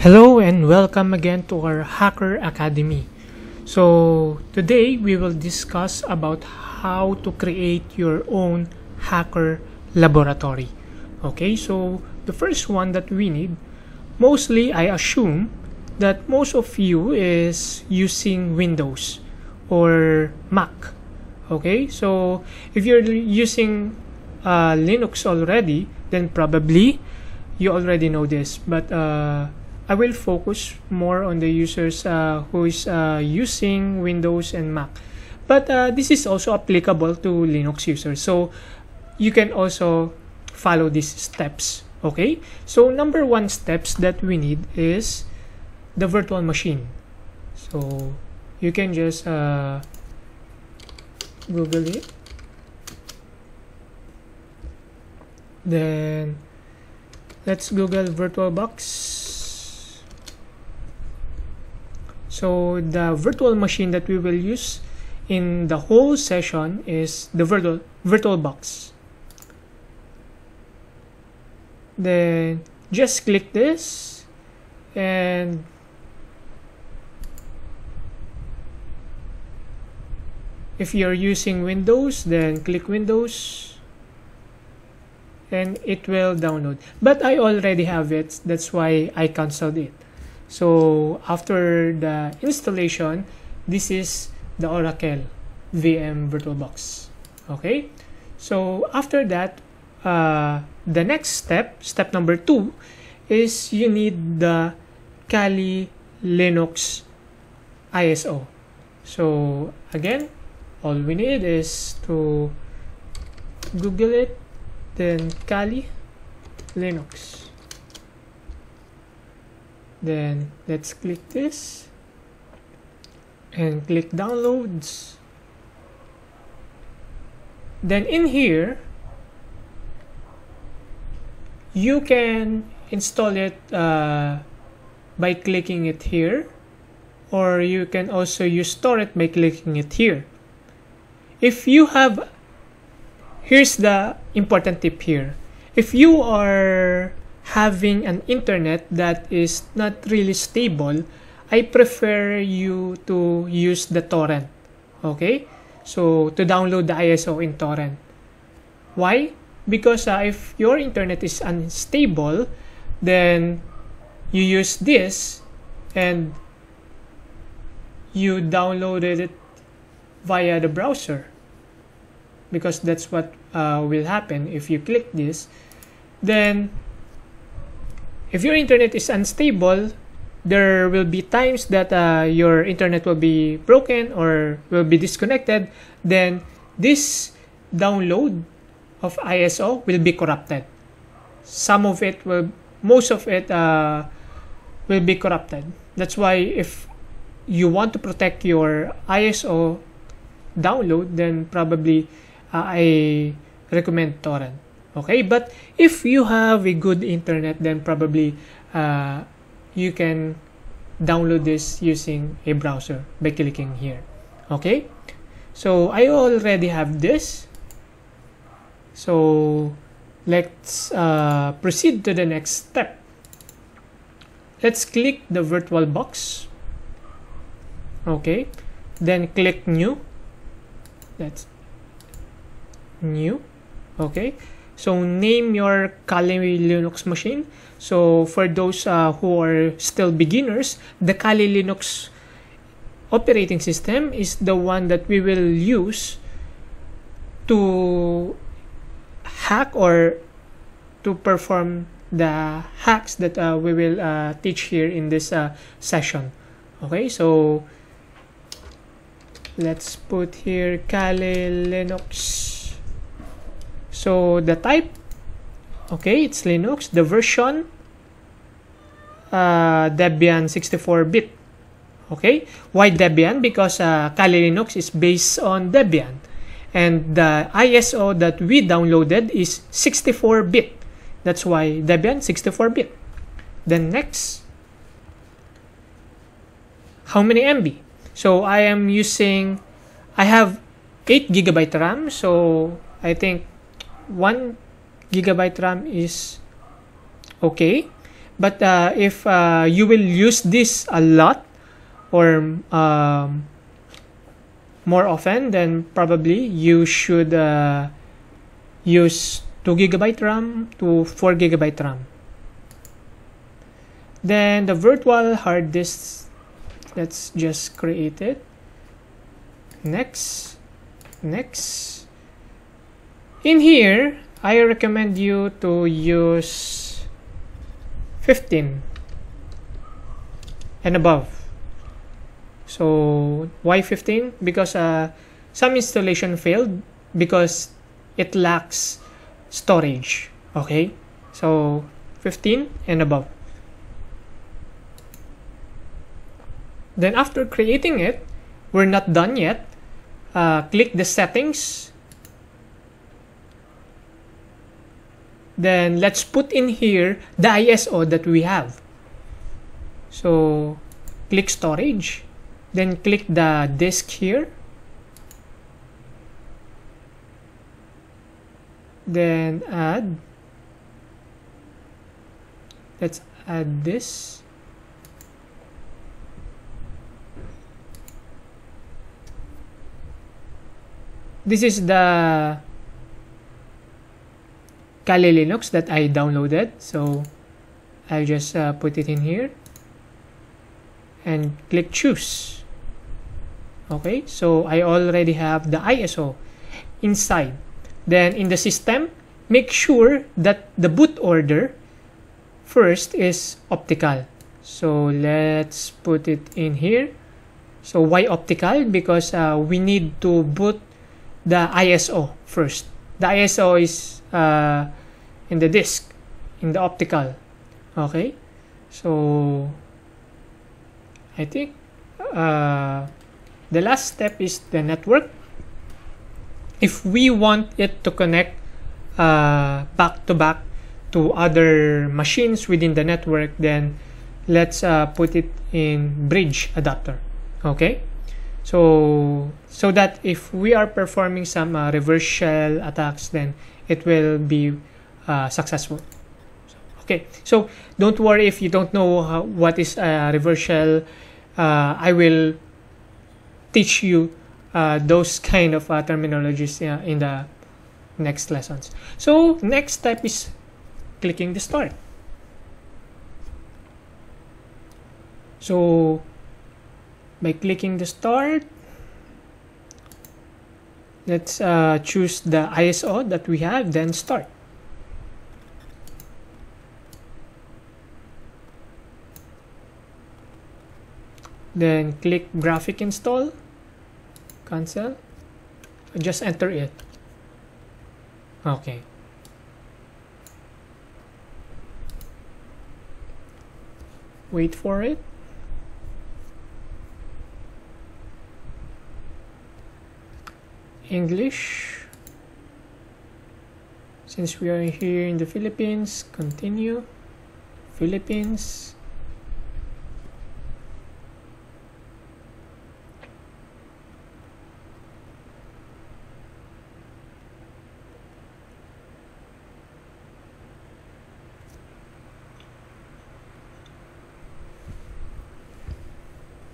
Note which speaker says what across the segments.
Speaker 1: Hello and welcome again to our Hacker Academy. So today we will discuss about how to create your own hacker laboratory. Okay, so the first one that we need, mostly I assume that most of you is using Windows or Mac. Okay, so if you're using uh, Linux already, then probably you already know this. But uh, I will focus more on the users uh, who is uh, using Windows and Mac. But uh, this is also applicable to Linux users. So you can also follow these steps. Okay. So number one steps that we need is the virtual machine. So you can just uh, Google it. Then let's Google VirtualBox. So the virtual machine that we will use in the whole session is the virtual VirtualBox. Then just click this and if you're using Windows then click Windows and it will download. But I already have it. That's why I canceled it so after the installation this is the Oracle VM VirtualBox okay? So after that uh, the next step step number two is you need the Kali Linux ISO so again all we need is to google it then Kali Linux then let's click this and click downloads. Then in here you can install it uh, by clicking it here or you can also use it by clicking it here. If you have here's the important tip here. If you are having an internet that is not really stable i prefer you to use the torrent okay? So to download the iso in torrent. Why? Because uh, if your internet is unstable then you use this and you downloaded it via the browser. Because that's what uh, will happen if you click this. Then if your internet is unstable there will be times that uh, your internet will be broken or will be disconnected then this download of ISO will be corrupted. Some of it will most of it uh, will be corrupted. That's why if you want to protect your ISO download then probably uh, I recommend torrent okay but if you have a good internet then probably uh, you can download this using a browser by clicking here. Okay? So I already have this. So let's uh, proceed to the next step. Let's click the virtual box. Okay? Then click new. Let's new. Okay so name your Kali Linux machine. So for those uh, who are still beginners the Kali Linux operating system is the one that we will use to hack or to perform the hacks that uh, we will uh, teach here in this uh, session. Okay so let's put here Kali Linux so the type okay it's linux. The version uh, debian 64-bit okay? Why debian? Because uh, kali linux is based on debian. And the iso that we downloaded is 64-bit that's why debian 64-bit then next how many mb so i am using i have 8 gigabyte ram. So i think 1 gigabyte RAM is okay but uh, if uh, you will use this a lot or um, more often then probably you should uh, use 2 gigabyte RAM to 4 gigabyte RAM. Then the virtual hard disk let's just create it. Next next in here I recommend you to use 15 and above. So why 15 because uh, some installation failed because it lacks storage okay? So 15 and above. Then after creating it we're not done yet. Uh, click the settings then let's put in here the ISO that we have. So click storage then click the disk here. Then add. Let's add this. This is the Kali Linux that I downloaded. So I'll just uh, put it in here. And click choose. Okay so I already have the ISO inside. Then in the system make sure that the boot order first is optical. So let's put it in here. So why optical? Because uh, we need to boot the ISO first. The ISO is uh, in the disk, in the optical. Okay, so I think uh, the last step is the network. If we want it to connect uh, back to back to other machines within the network, then let's uh, put it in bridge adapter. Okay so so that if we are performing some uh, reverse shell attacks then it will be uh, successful. So, okay. So don't worry if you don't know how, what is a reverse shell uh, I will teach you uh, those kind of uh, terminologies in the next lessons. So next step is clicking the start. So by clicking the start let's uh, choose the ISO that we have then start then click graphic install cancel just enter it. Okay. Wait for it English. Since we are here in the Philippines continue. Philippines.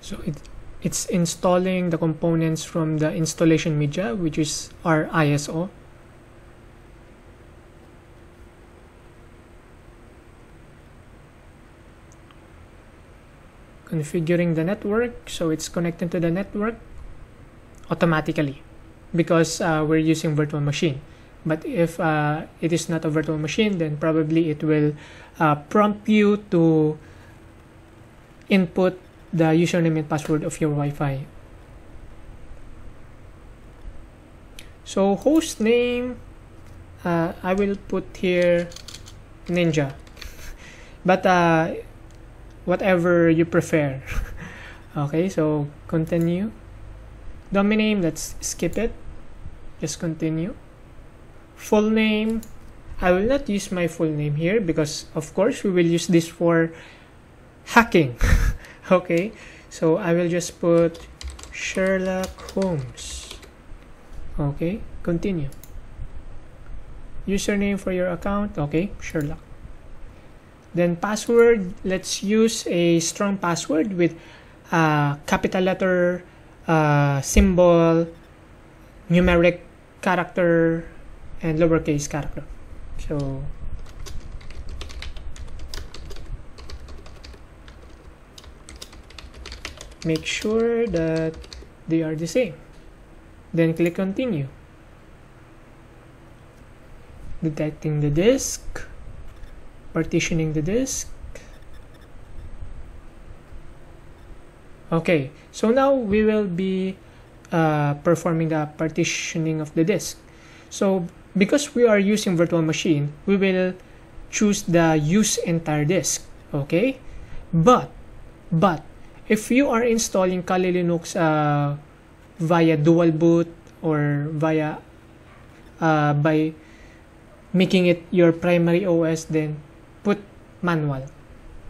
Speaker 1: So it it's installing the components from the installation media which is our ISO configuring the network so it's connected to the network automatically because uh, we're using virtual machine. But if uh, it is not a virtual machine then probably it will uh, prompt you to input the username and password of your Wi-Fi. So host name, uh, I will put here Ninja, but uh, whatever you prefer. okay, so continue. Domain name, let's skip it. Just continue. Full name, I will not use my full name here because of course we will use this for hacking. okay so I will just put Sherlock Holmes. Okay continue. Username for your account? Okay Sherlock. Then password let's use a strong password with uh, capital letter uh, symbol numeric character and lowercase character. So make sure that they are the same. Then click continue. Detecting the disk. Partitioning the disk. Okay so now we will be uh, performing the partitioning of the disk. So because we are using virtual machine we will choose the use entire disk okay? But but if you are installing Kali Linux uh, via dual boot or via uh, by making it your primary OS then put manual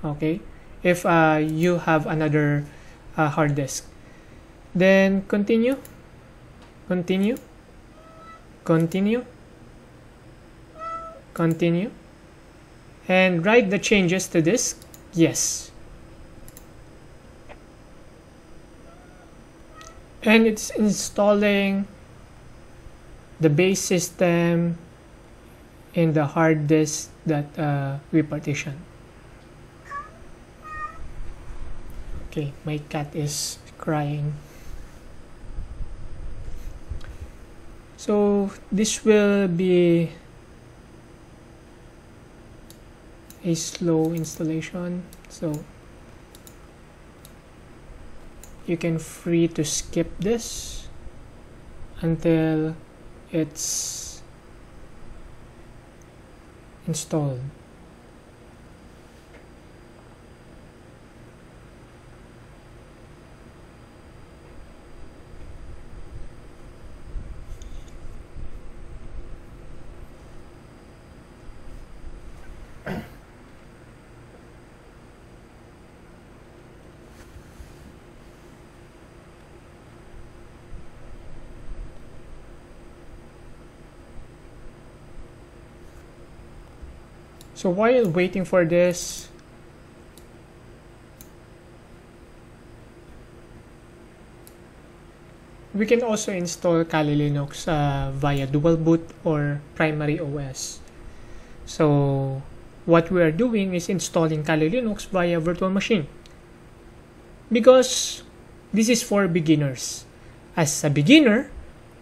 Speaker 1: okay? If uh, you have another uh, hard disk. Then continue. Continue. Continue. Continue. And write the changes to this yes and it's installing the base system in the hard disk that uh, we partition. Okay my cat is crying. So this will be a slow installation. So you can free to skip this until it's installed So while waiting for this, we can also install Kali Linux uh, via dual boot or primary OS. So what we are doing is installing Kali Linux via virtual machine because this is for beginners. As a beginner,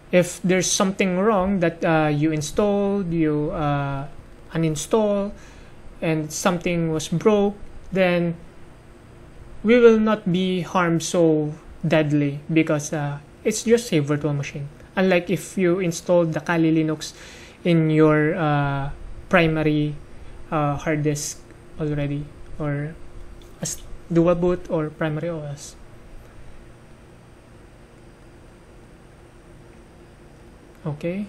Speaker 1: if there's something wrong that uh, you installed, you uh, uninstall, and something was broke, then we will not be harmed so deadly because uh, it's just a virtual machine. Unlike if you install the Kali Linux in your uh, primary uh, hard disk already or as dual boot or primary OS. Okay.